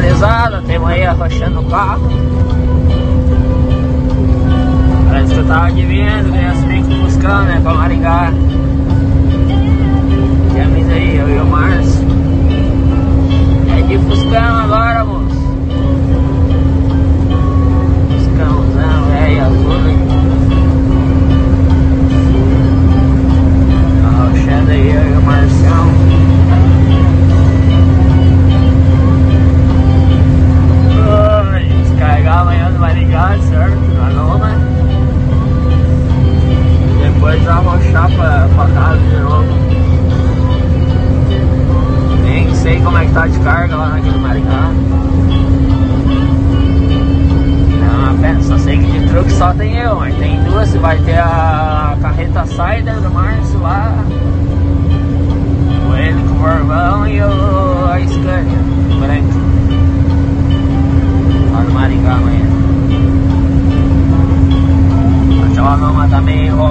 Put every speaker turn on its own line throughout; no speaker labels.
gurizada, temos aí arrochando o carro. Parece que eu tava adivinhando que ia bem com buscando, né, pra Maringá. Temos aí, eu e o Márcio. É de Fuscão agora, moço. Depois arrochar pra, pra casa de novo. Nem sei como é que tá de carga lá naquele Maringá. Não, apenas só sei que de truque só tem eu, mas tem duas, vai ter a carreta Cider do Márcio lá. O ele com o Borbão e o,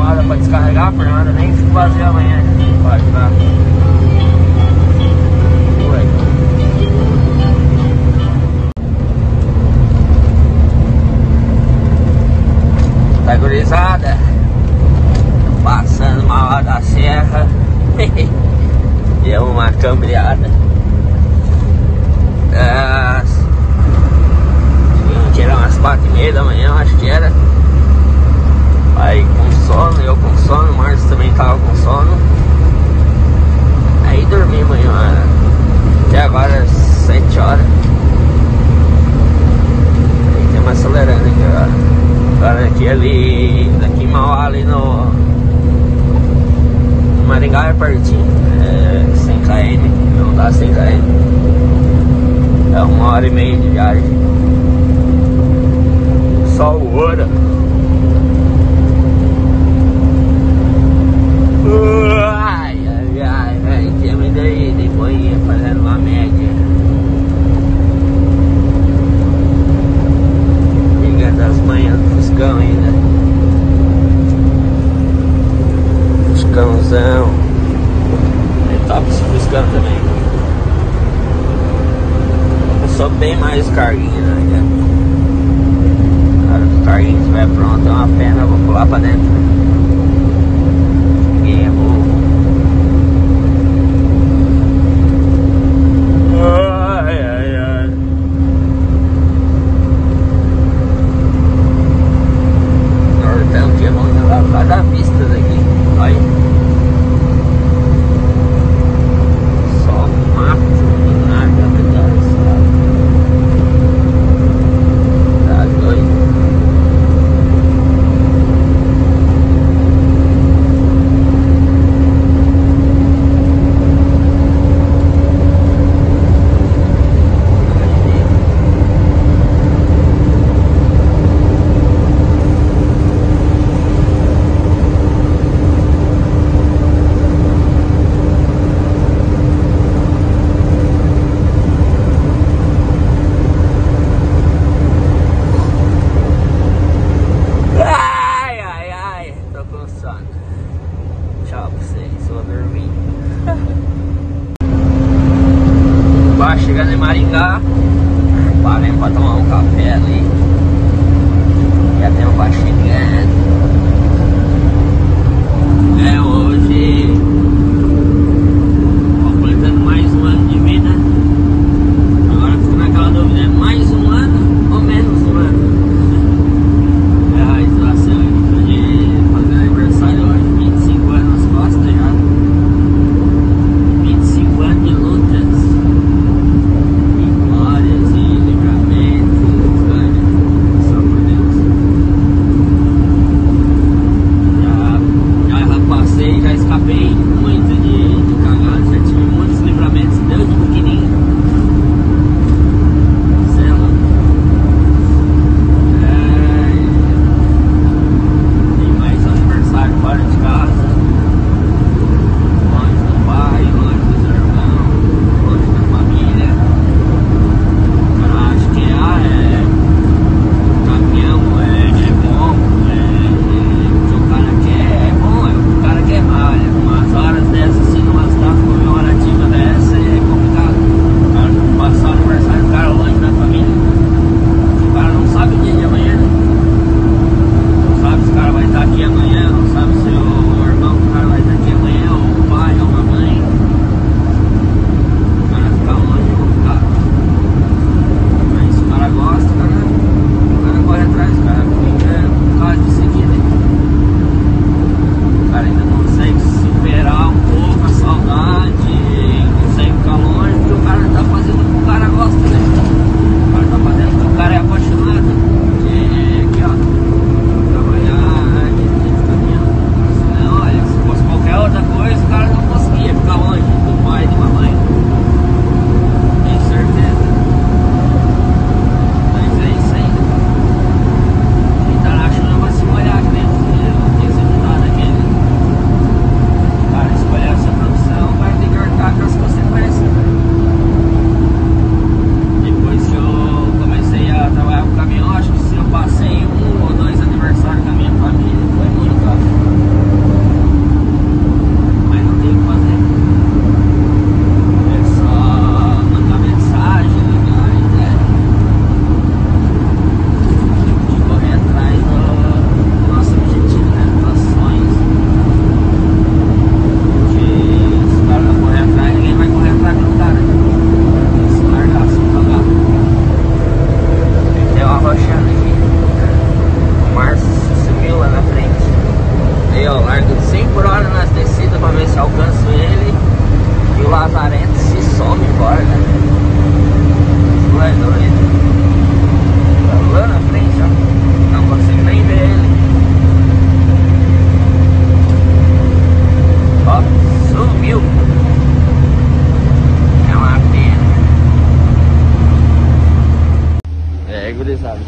tá enrolada pra descarregar, por nada nem fico vazio amanhã. Dar. Ué. Tá gurizada? Passando uma hora da serra. Deu uma cambreada. É, Vim tirar umas quatro e meia da manhã, acho que era. Aí sono, eu com sono, o Márcio também tava com sono. Aí dormi amanhã. Até agora sete horas. Aí tem uma acelerando aqui agora. Agora aqui ali, daqui em Mauá ali no, no Maringá é pertinho. É 100 km, não dá 100 km. É uma hora e meia de viagem. Só o hora. Ai, ai, ai, velho. Temos daí de boinha fazendo uma média. Liga das manhãs do Fuscão ainda. Fuscãozão. É top esse Fuscão também. Eu sou bem mais carguinho, né? Cara, os carguinhos estiver pronto, é uma pena, vou pular pra dentro. Ninguém é bobo. Ai, ai, ai. Nortão que é bom de lá, lá da pista daqui. Olha. Só mato, nada, desgraçado. Tá doido. Ai, ai, ai, tô com sono. Tchau pra vocês, vou dormir. Vai chegando em Maringá,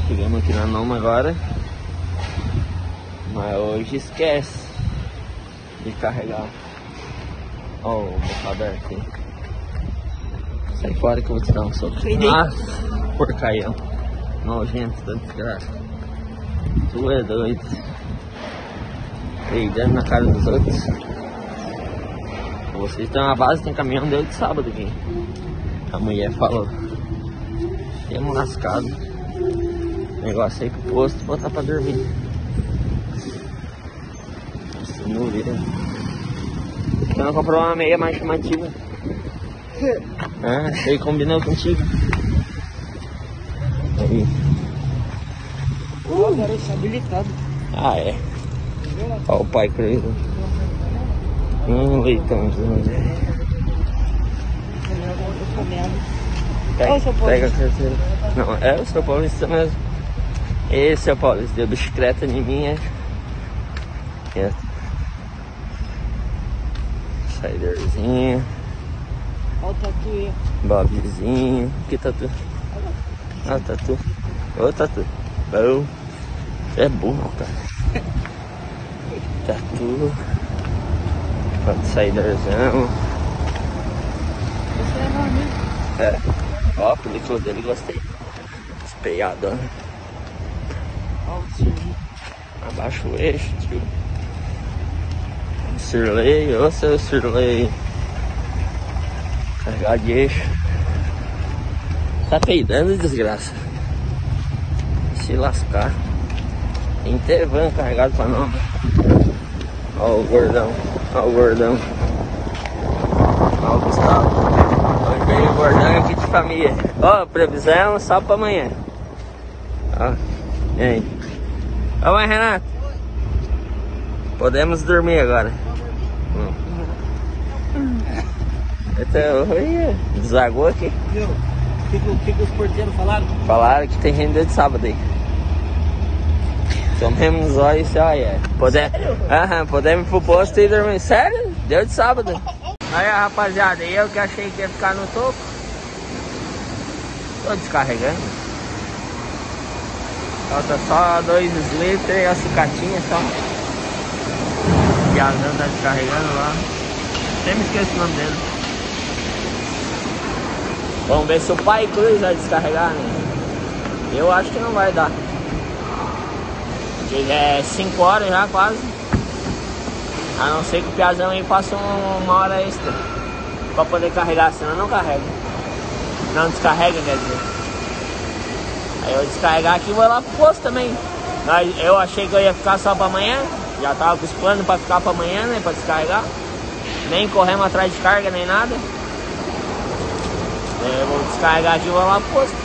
Chegamos aqui na Noma agora. Mas hoje esquece de carregar. Ó, oh, o boca aberto. Sai fora que eu vou te dar um soco. Ah, porcaião. Nojento da desgraça. Tu é doido. Peidando na cara dos outros. Vocês estão na base, tem caminhão deu de sábado aqui. A mulher falou. Temos lascado. Negócio aí pro posto botar pra dormir. Não vira. Então comprou uma meia mais chamativa. Ah, sei combinou contigo. Aí.
Uh, agora está habilitado.
Ah é. Olha o pai cruzo. Um leitãozinho. Pega, pega a carteira. Não, é o seu Paulista mesmo. Esse é o Paulista. Deu bicicleta em mim, é. é. Siderzinho,
Olha o tatu aí.
bobzinho. Que tatu? Ah, tatu. Ô, tatu. Bom. Você é burro, cara. Tatu. Foto siderzão.
Você é enorme.
É. Ó, a película dele gostei. Espelhado, ó.
Olha o serviço.
Abaixa o eixo, tio. Sirley, ô seu Sirley. Carregar de eixo. Tá peidando, desgraça. Se lascar. Tem que ter van carregado pra não. Ó o gordão. Ó o gordão. Ó o Gustavo. Hoje o gordão aqui de família. Ó, previsão só pra amanhã. Ó. E aí? Mãe Renato. Podemos dormir agora. Hum. Então, olha, desagou aqui.
Viu? O que, que- os porteiros falaram?
Falaram que tem renda de sábado aí. Tomemos olhos e olha. Pode... Aham, podemos ir pro posto e dormir. Sério? Deu de sábado. Aí, rapaziada, eu que achei que ia ficar no topo. Tô descarregando. Falta só dois litros e a sucatinha só. Piazão tá descarregando lá. Sempre esqueço o nome dele. Vamos ver se o pai Cruz vai descarregar, né? Eu acho que não vai dar. Porque é 5 horas já quase. A não ser que o Piazão aí passe um- uma hora extra. Pra poder carregar, senão não carrega. Não descarrega, quer dizer. Aí eu descarregar aqui e vou lá pro posto também. Eu achei que eu ia ficar só pra amanhã. Já tava com os planos pra ficar pra amanhã, né? Pra descarregar. Nem corremos atrás de carga, nem nada. É, Eu vou descarregar aqui e vou lá pro posto.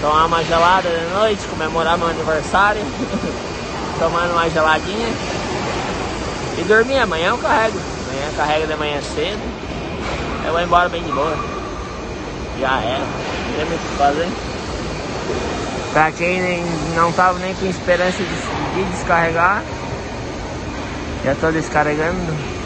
Tomar uma gelada de noite, comemorar meu aniversário. Tomando uma geladinha. E dormir. Amanhã eu carrego. Amanhã carrega de manhã cedo. Eu vou embora bem de boa. Já era. Não tem muito o que fazer. Pra quem nem, não tava nem com esperança de, de descarregar, já tô descarregando.